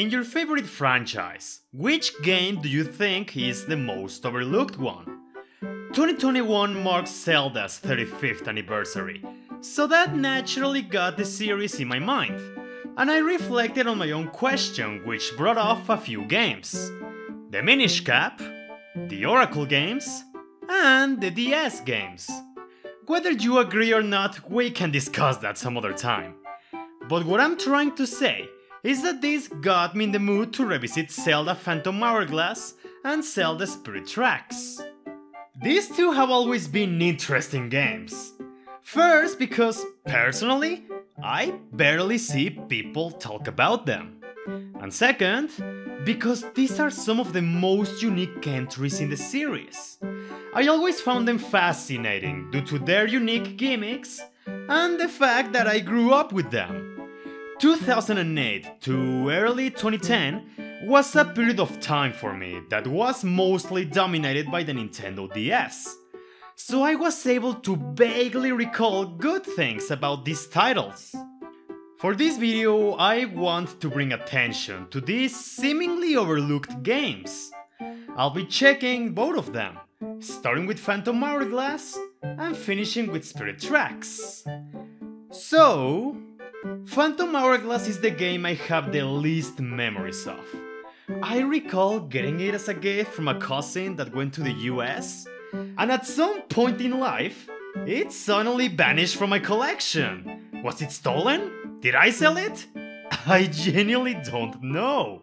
In your favorite franchise, which game do you think is the most overlooked one? 2021 marks Zelda's 35th anniversary, so that naturally got the series in my mind, and I reflected on my own question, which brought off a few games the Minish Cap, the Oracle games, and the DS games. Whether you agree or not, we can discuss that some other time. But what I'm trying to say is that this got me in the mood to revisit Zelda Phantom Hourglass and Zelda Spirit Tracks. These two have always been interesting games. First, because personally, I barely see people talk about them. And second, because these are some of the most unique entries in the series. I always found them fascinating due to their unique gimmicks and the fact that I grew up with them. 2008 to early 2010 was a period of time for me that was mostly dominated by the Nintendo DS. So I was able to vaguely recall good things about these titles. For this video, I want to bring attention to these seemingly overlooked games. I'll be checking both of them, starting with Phantom Hourglass and finishing with Spirit Tracks. So, Phantom Hourglass is the game I have the least memories of. I recall getting it as a gift from a cousin that went to the US, and at some point in life, it suddenly vanished from my collection. Was it stolen? Did I sell it? I genuinely don't know.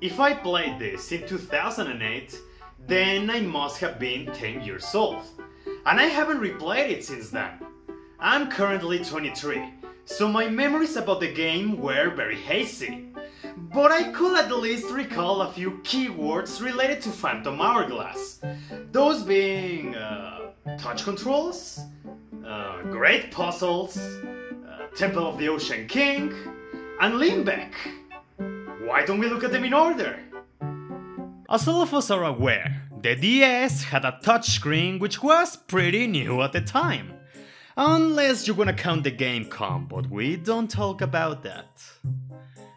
If I played this in 2008, then I must have been 10 years old. And I haven't replayed it since then. I'm currently 23, so my memories about the game were very hazy. But I could at least recall a few keywords related to Phantom Hourglass. Those being uh, touch controls, uh, great puzzles, uh, Temple of the Ocean King, and Limbeck. Why don't we look at them in order? As all of us are aware, the DS had a touchscreen which was pretty new at the time. Unless you wanna count the Game.com, but we don't talk about that.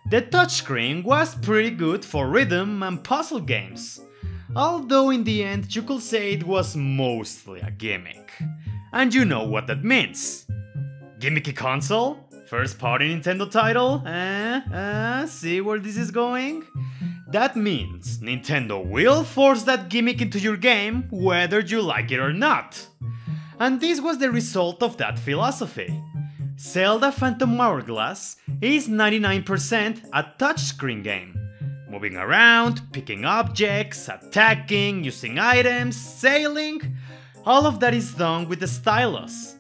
The touchscreen was pretty good for rhythm and puzzle games, although in the end you could say it was mostly a gimmick. And you know what that means. Gimmicky console? First party Nintendo title? Eh? Eh? See where this is going? That means Nintendo will force that gimmick into your game whether you like it or not. And this was the result of that philosophy. Zelda Phantom Hourglass is 99% a touchscreen game. Moving around, picking objects, attacking, using items, sailing, all of that is done with the stylus.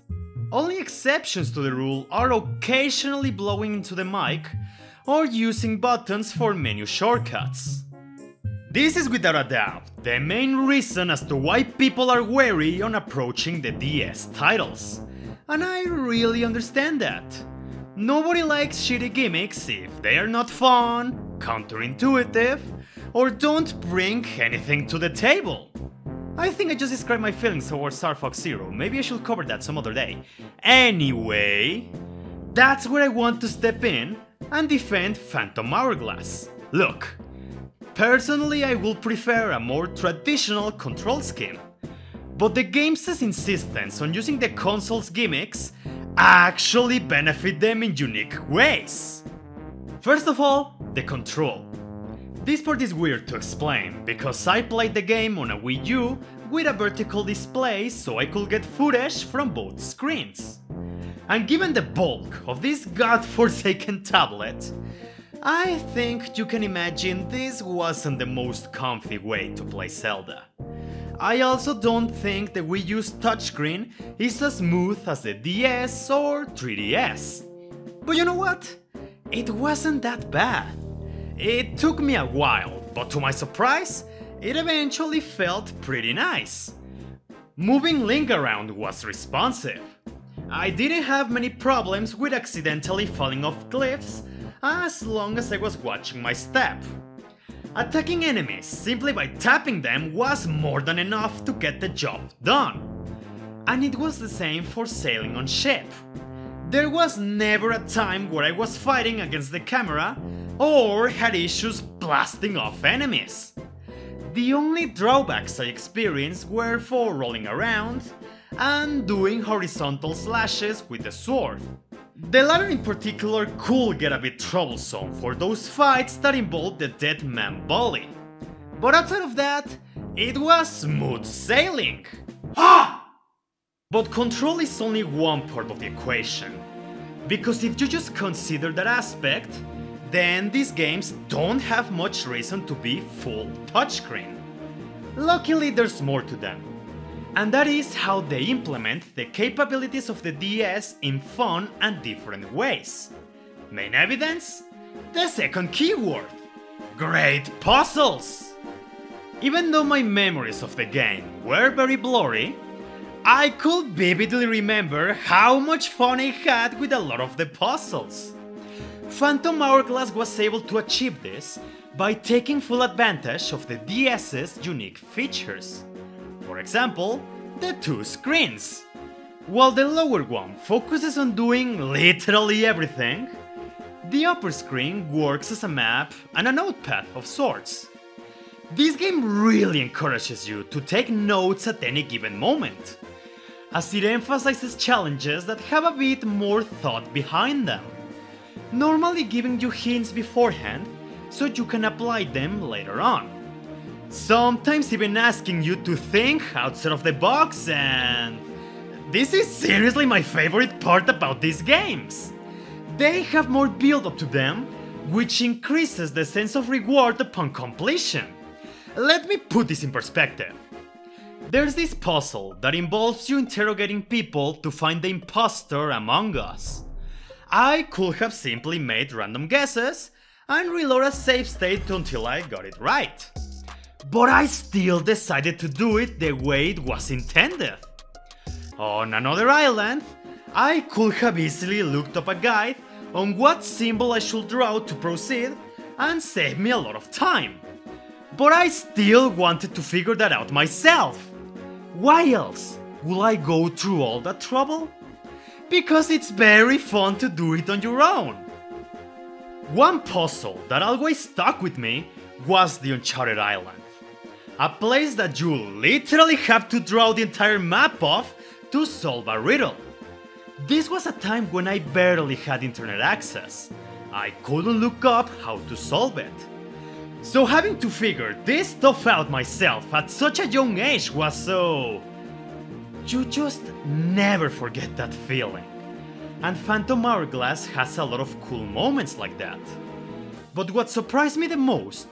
Only exceptions to the rule are occasionally blowing into the mic or using buttons for menu shortcuts. This is without a doubt the main reason as to why people are wary on approaching the DS titles. And I really understand that. Nobody likes shitty gimmicks if they are not fun, counterintuitive, or don't bring anything to the table. I think I just described my feelings towards Star Fox Zero, maybe I should cover that some other day. Anyway, that's where I want to step in and defend Phantom Hourglass. Look, personally I will prefer a more traditional control scheme, but the game's insistence on using the console's gimmicks actually benefit them in unique ways. First of all, the control. This part is weird to explain, because I played the game on a Wii U with a vertical display so I could get footage from both screens. And given the bulk of this godforsaken tablet, I think you can imagine this wasn't the most comfy way to play Zelda. I also don't think the Wii U's touchscreen is as smooth as the DS or 3DS. But you know what? It wasn't that bad. It took me a while, but to my surprise, it eventually felt pretty nice. Moving Link around was responsive. I didn't have many problems with accidentally falling off cliffs as long as I was watching my step. Attacking enemies simply by tapping them was more than enough to get the job done. And it was the same for sailing on ship. There was never a time where I was fighting against the camera or had issues blasting off enemies. The only drawbacks I experienced were for rolling around and doing horizontal slashes with the sword. The latter in particular could get a bit troublesome for those fights that involved the dead man volley. But outside of that, it was smooth sailing. Ha! But control is only one part of the equation. Because if you just consider that aspect, then these games don't have much reason to be full touchscreen. Luckily, there's more to them. And that is how they implement the capabilities of the DS in fun and different ways. Main evidence? The second keyword. Great puzzles! Even though my memories of the game were very blurry, I could vividly remember how much fun I had with a lot of the puzzles. Phantom Hourglass was able to achieve this by taking full advantage of the DS's unique features. For example, the two screens. While the lower one focuses on doing literally everything, the upper screen works as a map and a notepad of sorts. This game really encourages you to take notes at any given moment, as it emphasizes challenges that have a bit more thought behind them, normally giving you hints beforehand so you can apply them later on. Sometimes even asking you to think outside of the box and... This is seriously my favorite part about these games. They have more build up to them, which increases the sense of reward upon completion. Let me put this in perspective. There's this puzzle that involves you interrogating people to find the imposter among us. I could have simply made random guesses and reload a save state until I got it right. But I still decided to do it the way it was intended. On another island, I could have easily looked up a guide on what symbol I should draw to proceed and save me a lot of time. But I still wanted to figure that out myself. Why else will I go through all that trouble? Because it's very fun to do it on your own. One puzzle that always stuck with me was the Uncharted Island. A place that you literally have to draw the entire map of to solve a riddle. This was a time when I barely had internet access. I couldn't look up how to solve it. So having to figure this stuff out myself at such a young age was so... You just never forget that feeling. And Phantom Hourglass has a lot of cool moments like that. But what surprised me the most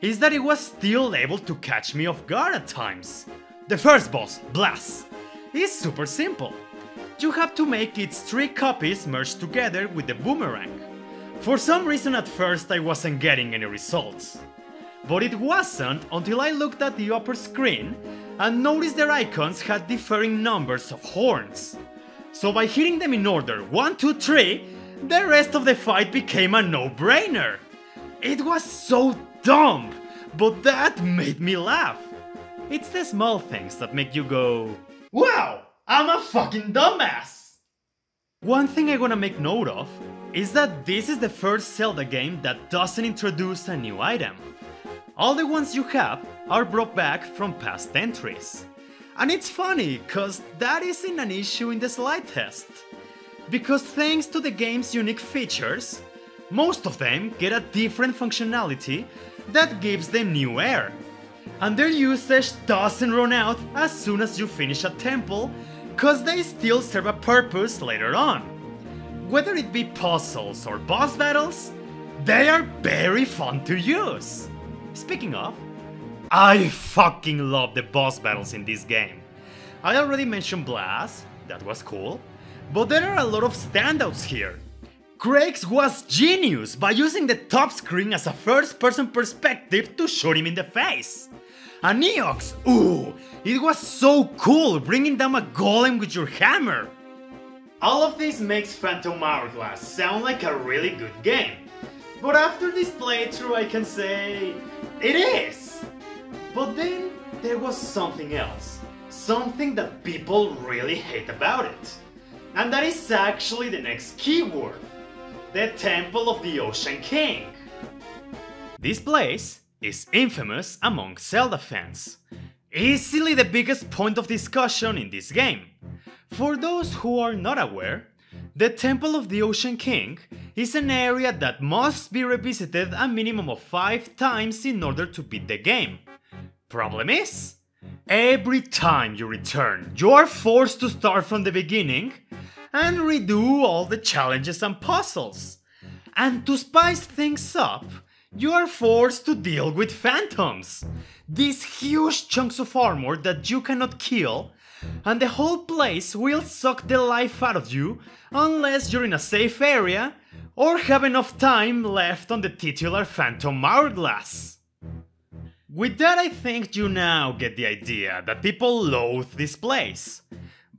is that it was still able to catch me off guard at times. The first boss, Blaaz, is super simple. You have to make its three copies merge together with the boomerang. For some reason at first I wasn't getting any results. But it wasn't until I looked at the upper screen and noticed their icons had differing numbers of horns. So by hitting them in order 1, 2, 3, the rest of the fight became a no-brainer. It was so dumb, but that made me laugh. It's the small things that make you go, Wow, I'm a fucking dumbass! One thing I wanna make note of is that this is the first Zelda game that doesn't introduce a new item. All the ones you have are brought back from past entries. And it's funny, cause that isn't an issue in the slide test. Because thanks to the game's unique features, most of them get a different functionality that gives them new air. And their usage doesn't run out as soon as you finish a temple, cause they still serve a purpose later on. Whether it be puzzles or boss battles, they are very fun to use. Speaking of, I fucking love the boss battles in this game. I already mentioned Blaaz, that was cool, but there are a lot of standouts here. Crayk was genius by using the top screen as a first person perspective to shoot him in the face. And Eox, ooh, it was so cool bringing down a golem with your hammer. All of this makes Phantom Hourglass sound like a really good game. But after this playthrough I can say, it is! But then there was something else. Something that people really hate about it. And that is actually the next keyword. The Temple of the Ocean King. This place is infamous among Zelda fans. Easily the biggest point of discussion in this game. For those who are not aware, the Temple of the Ocean King is an area that must be revisited a minimum of 5 times in order to beat the game. Problem is, every time you return, you are forced to start from the beginning and redo all the challenges and puzzles. And to spice things up, you are forced to deal with phantoms. These huge chunks of armor that you cannot kill, and the whole place will suck the life out of you unless you're in a safe area or have enough time left on the titular Phantom Hourglass. With that I think you now get the idea that people loathe this place.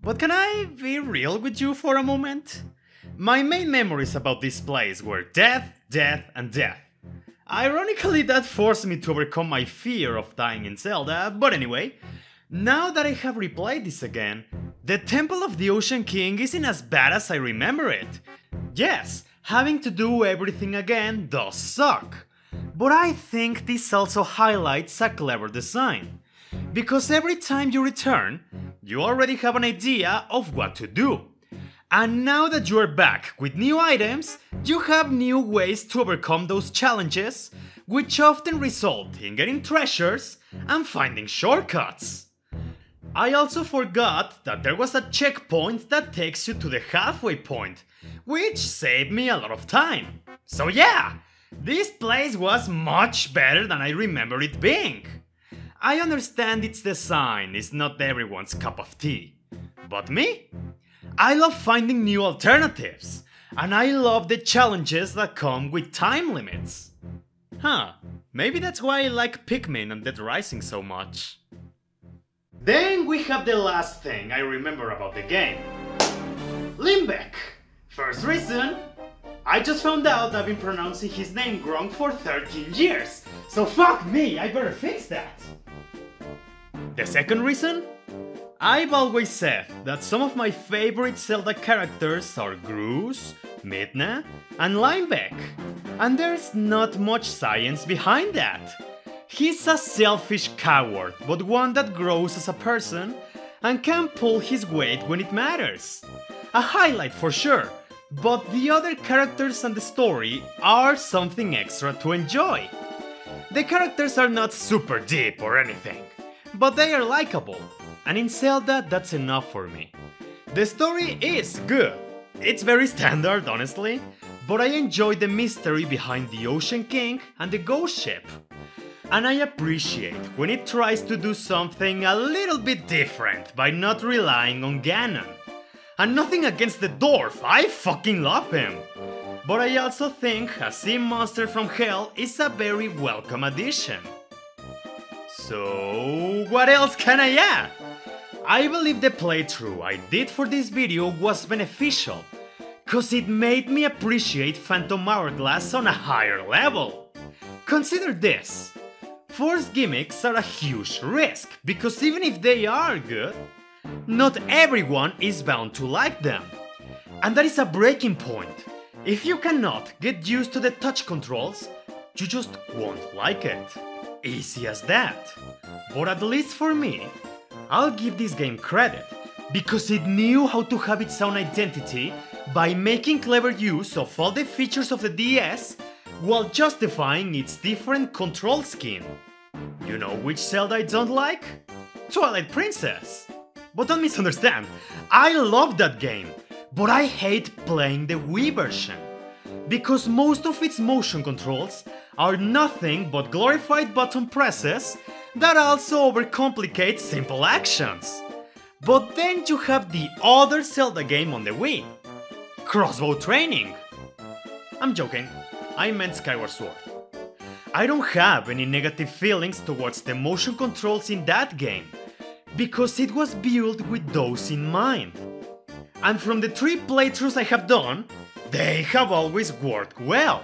But can I be real with you for a moment? My main memories about this place were death, death and death. Ironically, that forced me to overcome my fear of dying in Zelda, but anyway, now that I have replayed this again, the Temple of the Ocean King isn't as bad as I remember it. Yes, having to do everything again does suck. But I think this also highlights a clever design. Because every time you return, you already have an idea of what to do. And now that you are back with new items, you have new ways to overcome those challenges, which often result in getting treasures and finding shortcuts. I also forgot that there was a checkpoint that takes you to the halfway point, which saved me a lot of time. So yeah, this place was much better than I remember it being. I understand its design is not everyone's cup of tea, but me? I love finding new alternatives, and I love the challenges that come with time limits. Huh, maybe that's why I like Pikmin and Dead Rising so much. Then we have the last thing I remember about the game. Limbeck! First reason, I just found out I've been pronouncing his name wrong for 13 years, so fuck me, I better fix that! The second reason? I've always said that some of my favorite Zelda characters are Groose, Midna, and Linebeck. And there's not much science behind that. He's a selfish coward, but one that grows as a person and can pull his weight when it matters. A highlight for sure, but the other characters and the story are something extra to enjoy. The characters are not super deep or anything, but they are likable and in Zelda that's enough for me. The story is good. It's very standard, honestly, but I enjoy the mystery behind the Ocean King and the Ghost Ship. And I appreciate when it tries to do something a little bit different by not relying on Ganon. And nothing against the dwarf, I fucking love him. But I also think a sea monster from hell is a very welcome addition. So, what else can I add? I believe the playthrough I did for this video was beneficial, cause it made me appreciate Phantom Hourglass on a higher level. Consider this, Force gimmicks are a huge risk, because even if they are good, not everyone is bound to like them. And that is a breaking point. If you cannot get used to the touch controls, you just won't like it. Easy as that. But at least for me, I'll give this game credit, because it knew how to have its own identity by making clever use of all the features of the DS while justifying its different control scheme. You know which Zelda I don't like? Twilight Princess! But don't misunderstand, I love that game, but I hate playing the Wii version. Because most of its motion controls are nothing but glorified button presses that also overcomplicate simple actions. But then you have the other Zelda game on the Wii, Crossbow Training. I'm joking, I meant Skyward Sword. I don't have any negative feelings towards the motion controls in that game, because it was built with those in mind. And from the three playthroughs I have done, they have always worked well.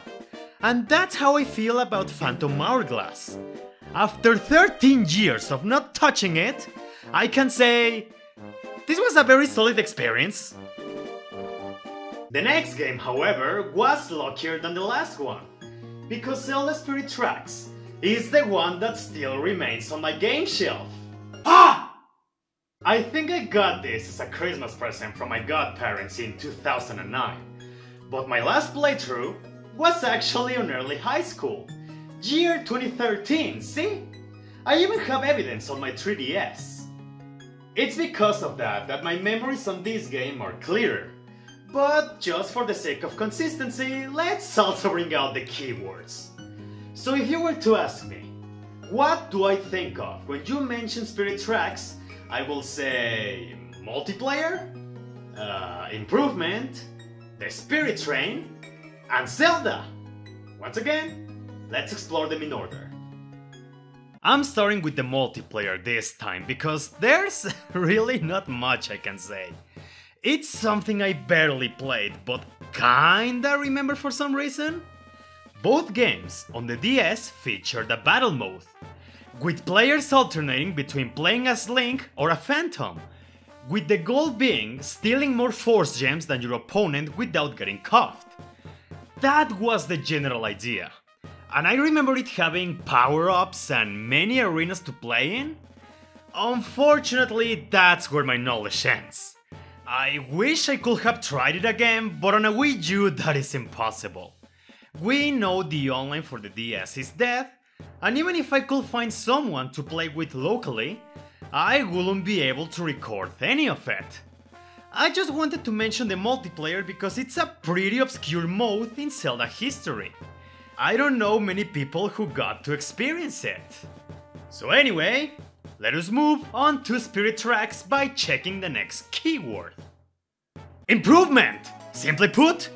And that's how I feel about Phantom Hourglass. After 13 years of not touching it, I can say this was a very solid experience. The next game, however, was luckier than the last one. because Zelda Spirit Tracks is the one that still remains on my game shelf. Ah! I think I got this as a Christmas present from my godparents in 2009, but my last playthrough was actually on early high school, year 2013, see? I even have evidence on my 3DS. It's because of that that my memories on this game are clearer. But just for the sake of consistency, let's also bring out the keywords. So if you were to ask me, what do I think of when you mention Spirit Tracks, I will say multiplayer, uh, improvement, the Spirit Train, and Zelda. Once again, let's explore them in order. I'm starting with the multiplayer this time because there's really not much I can say. It's something I barely played, but kinda remember for some reason. Both games on the DS featured a battle mode, with players alternating between playing as Link or a Phantom, with the goal being stealing more Force Gems than your opponent without getting cuffed. That was the general idea and I remember it having power-ups and many arenas to play in. Unfortunately, that's where my knowledge ends. I wish I could have tried it again, but on a Wii U that is impossible. We know the online for the DS is dead, and even if I could find someone to play with locally, I wouldn't be able to record any of it. I just wanted to mention the multiplayer because it's a pretty obscure mode in Zelda history. I don't know many people who got to experience it. So anyway, let us move on to Spirit Tracks by checking the next keyword. Improvement! Simply put,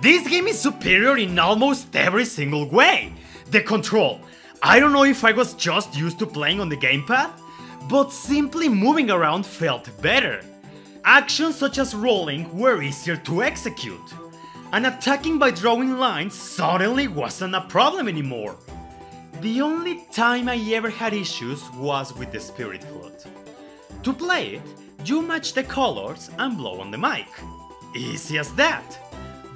this game is superior in almost every single way. The control. I don't know if I was just used to playing on the gamepad, but simply moving around felt better. Actions such as rolling were easier to execute and attacking by drawing lines suddenly wasn't a problem anymore. The only time I ever had issues was with the Spirit Flute. To play it, you match the colors and blow on the mic. Easy as that.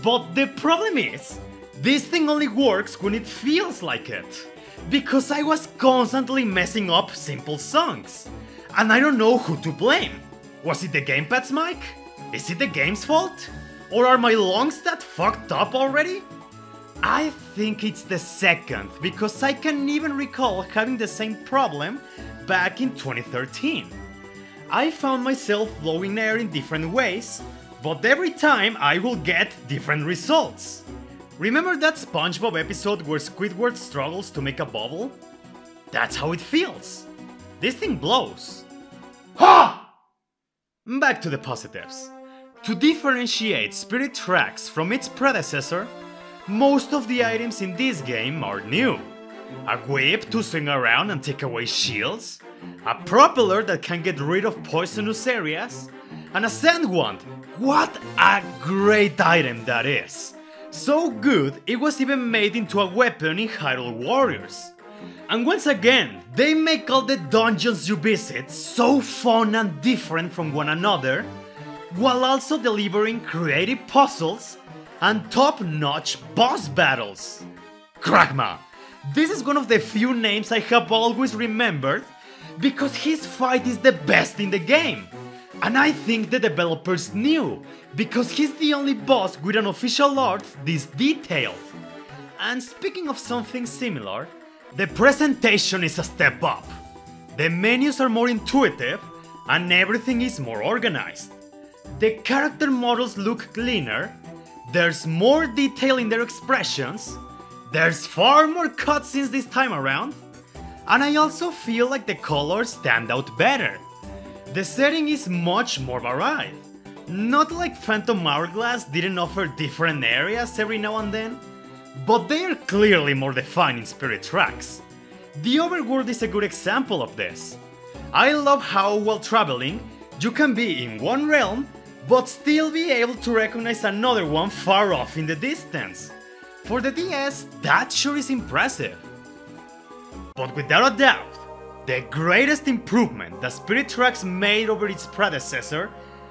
But the problem is, this thing only works when it feels like it. Because I was constantly messing up simple songs. And I don't know who to blame. Was it the gamepad's mic? Is it the game's fault? Or are my lungs that fucked up already? I think it's the second, because I can even recall having the same problem back in 2013. I found myself blowing air in different ways, but every time I will get different results. Remember that SpongeBob episode where Squidward struggles to make a bubble? That's how it feels. This thing blows. Ha! Back to the positives. To differentiate Spirit Tracks from its predecessor, most of the items in this game are new. A whip to swing around and take away shields, a propeller that can get rid of poisonous areas, and a sand wand. What a great item that is! So good, it was even made into a weapon in Hyrule Warriors. And once again, they make all the dungeons you visit so fun and different from one another while also delivering creative puzzles and top-notch boss battles. Cragma! This is one of the few names I have always remembered because his fight is the best in the game. And I think the developers knew, because he's the only boss with an official art this detailed. And speaking of something similar, the presentation is a step up. The menus are more intuitive and everything is more organized. The character models look cleaner, there's more detail in their expressions, there's far more cutscenes this time around, and I also feel like the colors stand out better. The setting is much more varied. Not like Phantom Hourglass didn't offer different areas every now and then, but they are clearly more defined in Spirit Tracks. The overworld is a good example of this. I love how, while traveling, you can be in one realm but still be able to recognize another one far off in the distance. For the DS, that sure is impressive. But without a doubt, the greatest improvement that Spirit Tracks made over its predecessor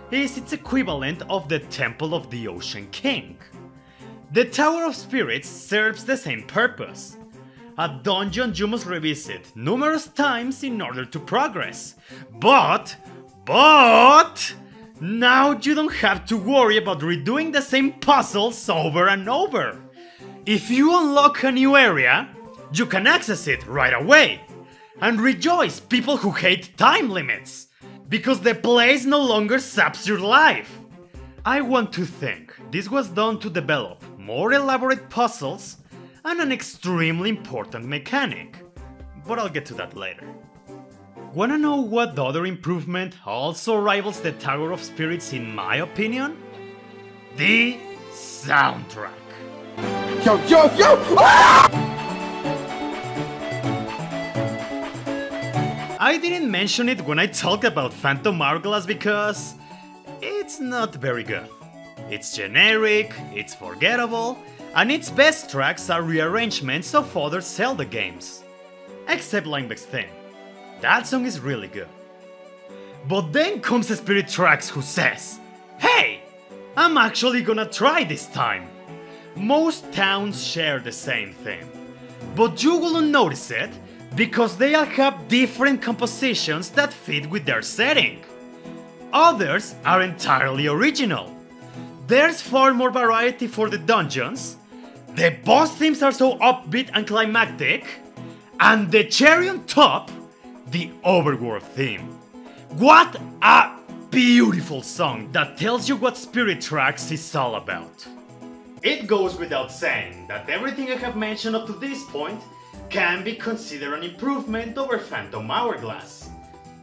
is its equivalent of the Temple of the Ocean King. The Tower of Spirits serves the same purpose. A dungeon you must revisit numerous times in order to progress. But, but, now you don't have to worry about redoing the same puzzles over and over. If you unlock a new area, you can access it right away. And rejoice, people who hate time limits, because the place no longer saps your life. I want to think this was done to develop more elaborate puzzles and an extremely important mechanic, but I'll get to that later. Wanna know what other improvement also rivals the Tower of Spirits in my opinion? The soundtrack. Yo, yo, yo! Ah! I didn't mention it when I talked about Phantom Hourglass because it's not very good. It's generic, it's forgettable, and its best tracks are rearrangements of other Zelda games. Except Linebeck's theme. That song is really good. But then comes Spirit Tracks who says, Hey! I'm actually gonna try this time! Most towns share the same theme, but you wouldn't notice it because they all have different compositions that fit with their setting. Others are entirely original. There's far more variety for the dungeons, the boss themes are so upbeat and climactic, and the cherry on top, the overworld theme. What a beautiful song that tells you what Spirit Tracks is all about. It goes without saying that everything I have mentioned up to this point can be considered an improvement over Phantom Hourglass.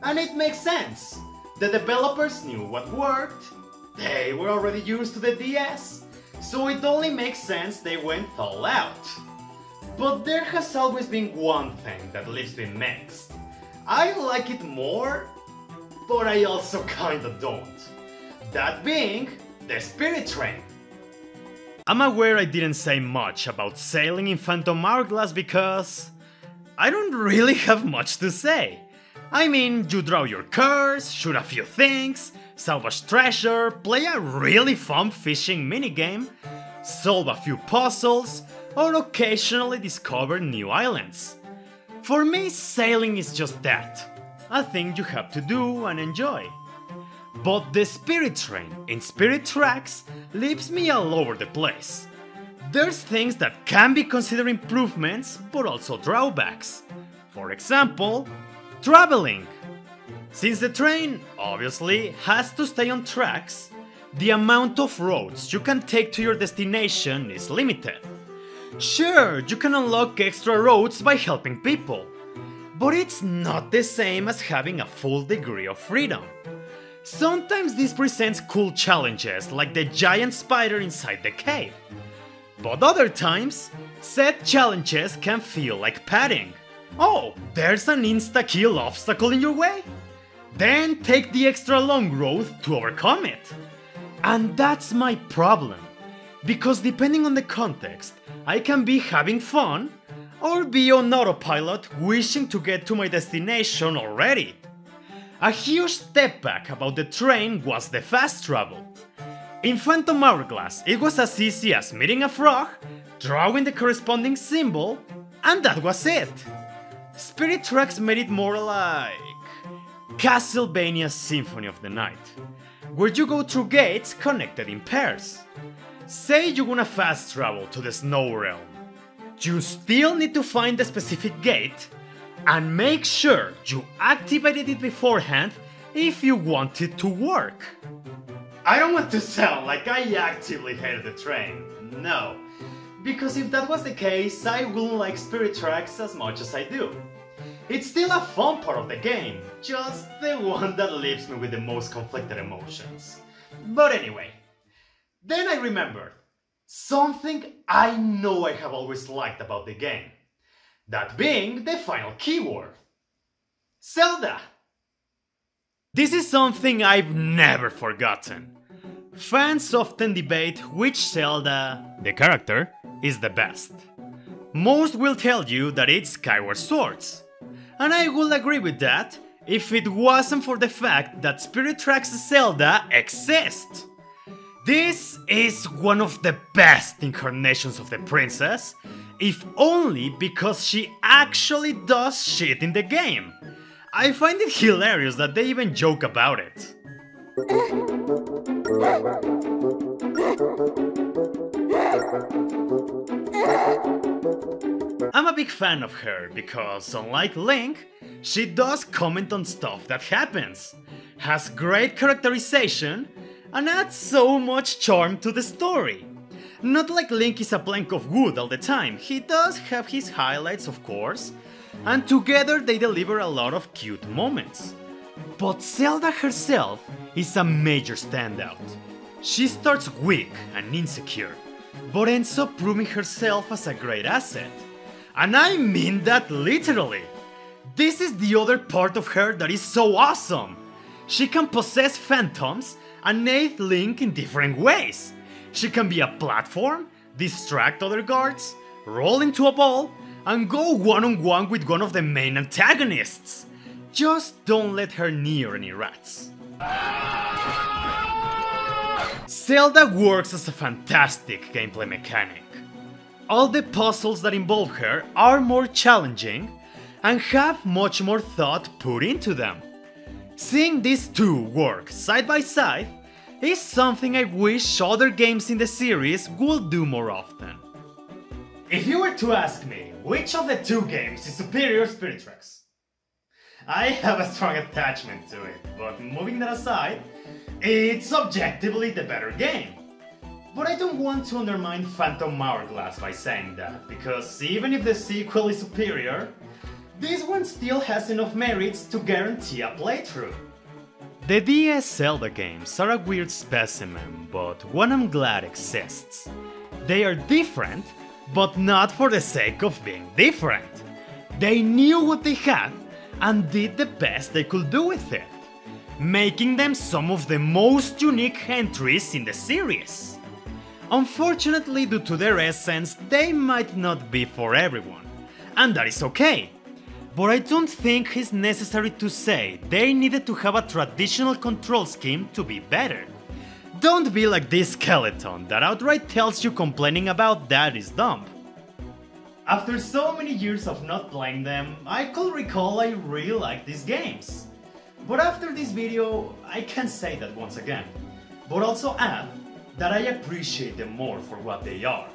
And it makes sense. The developers knew what worked, they were already used to the DS, so it only makes sense they went all out. But there has always been one thing that leaves me mixed. I like it more, but I also kinda don't. That being, the Spirit Train. I'm aware I didn't say much about sailing in Phantom Hourglass because I don't really have much to say. I mean, you draw your cards, shoot a few things, salvage treasure, play a really fun fishing minigame, solve a few puzzles, or occasionally discover new islands. For me, sailing is just that a thing you have to do and enjoy. But the Spirit Train in Spirit Tracks leaves me all over the place. There's things that can be considered improvements, but also drawbacks. For example, traveling. Since the train, obviously, has to stay on tracks, the amount of roads you can take to your destination is limited. Sure, you can unlock extra roads by helping people, but it's not the same as having a full degree of freedom. Sometimes this presents cool challenges, like the giant spider inside the cave. But other times, said challenges can feel like padding. Oh, there's an insta-kill obstacle in your way? Then take the extra long road to overcome it. And that's my problem. Because depending on the context, I can be having fun or be on autopilot wishing to get to my destination already. A huge step back about the train was the fast travel. In Phantom Hourglass, it was as easy as meeting a frog, drawing the corresponding symbol, and that was it. Spirit Tracks made it more like Castlevania Symphony of the Night, where you go through gates connected in pairs. Say you wanna fast travel to the Snow Realm. You still need to find the specific gate and make sure you activated it beforehand if you want it to work. I don't want to sound like I actively hated the train, no. Because if that was the case, I wouldn't like Spirit Tracks as much as I do. It's still a fun part of the game, just the one that leaves me with the most conflicted emotions. But anyway, then I remembered something I know I have always liked about the game that being the final keyword. Zelda! This is something I've never forgotten. Fans often debate which Zelda, the character, is the best. Most will tell you that it's Skyward Swords, and I will agree with that if it wasn't for the fact that Spirit Tracks Zelda exists. This is one of the best incarnations of the princess, if only because she actually does shit in the game. I find it hilarious that they even joke about it. I'm a big fan of her because, unlike Link, she does comment on stuff that happens, has great characterization, and adds so much charm to the story. Not like Link is a plank of wood all the time, he does have his highlights of course, and together they deliver a lot of cute moments. But Zelda herself is a major standout. She starts weak and insecure, but ends up proving herself as a great asset. And I mean that literally! This is the other part of her that is so awesome! She can possess phantoms and aid Link in different ways. She can be a platform, distract other guards, roll into a ball, and go one on one with one of the main antagonists. Just don't let her near any rats. Zelda works as a fantastic gameplay mechanic. All the puzzles that involve her are more challenging and have much more thought put into them. Seeing these two work side by side is something I wish other games in the series would do more often. If you were to ask me which of the two games is superior Spirit Tracks, I have a strong attachment to it, but moving that aside, it's objectively the better game. But I don't want to undermine Phantom Hourglass by saying that, because even if the sequel is superior, this one still has enough merits to guarantee a playthrough. The DS Zelda games are a weird specimen, but one I'm glad exists. They are different, but not for the sake of being different. They knew what they had and did the best they could do with it, making them some of the most unique entries in the series. Unfortunately, due to their essence, they might not be for everyone, and that is okay. But I don't think it's necessary to say they needed to have a traditional control scheme to be better. Don't be like this skeleton that outright tells you complaining about that is dumb. After so many years of not playing them, I could recall I really like these games. But after this video, I can say that once again, but also add that I appreciate them more for what they are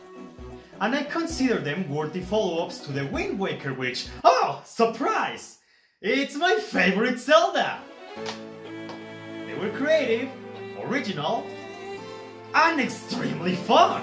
and I consider them worthy follow-ups to the Wind Waker which, oh, surprise! It's my favorite Zelda! They were creative, original, and extremely fun!